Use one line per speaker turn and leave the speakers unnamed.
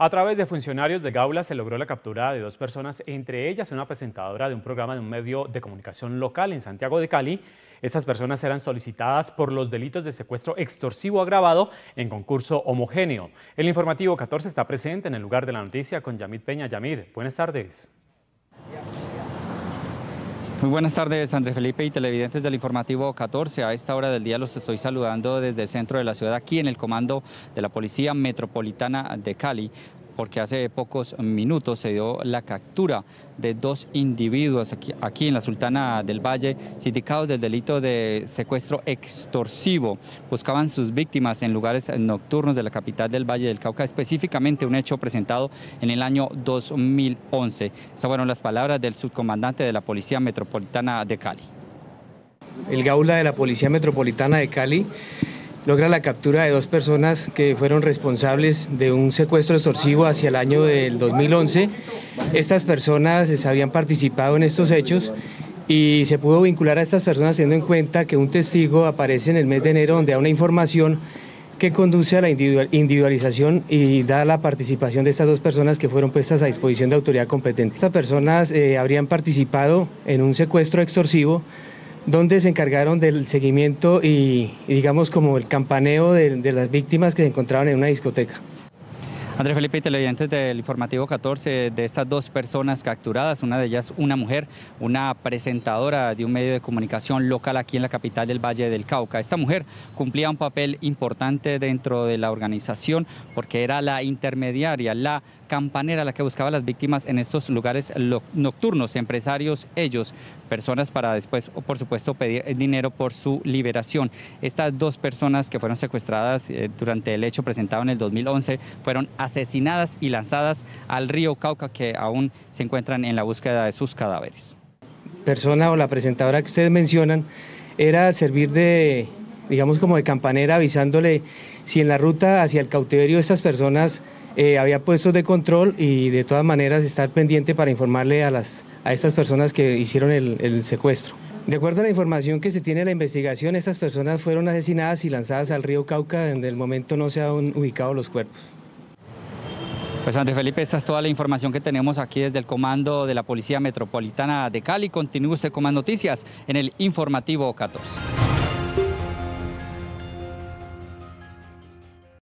A través de funcionarios de Gaula se logró la captura de dos personas, entre ellas una presentadora de un programa de un medio de comunicación local en Santiago de Cali. Estas personas eran solicitadas por los delitos de secuestro extorsivo agravado en concurso homogéneo. El informativo 14 está presente en el lugar de la noticia con Yamid Peña. Yamid, buenas tardes.
Muy buenas tardes, André Felipe y televidentes del informativo 14. A esta hora del día los estoy saludando desde el centro de la ciudad, aquí en el comando de la Policía Metropolitana de Cali porque hace pocos minutos se dio la captura de dos individuos aquí, en la Sultana del Valle, sindicados del delito de secuestro extorsivo. Buscaban sus víctimas en lugares nocturnos de la capital del Valle del Cauca, específicamente un hecho presentado en el año 2011. Esas fueron las palabras del subcomandante de la Policía Metropolitana de Cali.
El Gaula de la Policía Metropolitana de Cali logra la captura de dos personas que fueron responsables de un secuestro extorsivo hacia el año del 2011. Estas personas habían participado en estos hechos y se pudo vincular a estas personas teniendo en cuenta que un testigo aparece en el mes de enero donde da una información que conduce a la individualización y da la participación de estas dos personas que fueron puestas a disposición de autoridad competente. Estas personas eh, habrían participado en un secuestro extorsivo donde se encargaron del seguimiento y, digamos como el campaneo de las víctimas que se encontraban en una discoteca.
Andrés Felipe y televidentes del informativo 14 de estas dos personas capturadas, una de ellas una mujer, una presentadora de un medio de comunicación local aquí en la capital del Valle del Cauca. Esta mujer cumplía un papel importante dentro de la organización porque era la intermediaria, la campanera la que buscaba a las víctimas en estos lugares nocturnos, empresarios ellos, personas para después, por supuesto, pedir dinero por su liberación. Estas dos personas que fueron secuestradas eh, durante el hecho presentado en el 2011 fueron asesinadas y lanzadas al río Cauca que aún se encuentran en la búsqueda de sus cadáveres.
Persona o la presentadora que ustedes mencionan era servir de, digamos como de campanera avisándole si en la ruta hacia el cautiverio estas personas eh, había puestos de control y de todas maneras estar pendiente para informarle a, las, a estas personas que hicieron el, secuestro. De acuerdo a la información que se tiene de la investigación, estas personas fueron asesinadas y lanzadas al río Cauca, donde el momento no se han ubicado los cuerpos.
Pues Andrés Felipe, esta es toda la información que tenemos aquí desde el comando de la Policía Metropolitana de Cali. Continúe usted con más noticias en el informativo 14.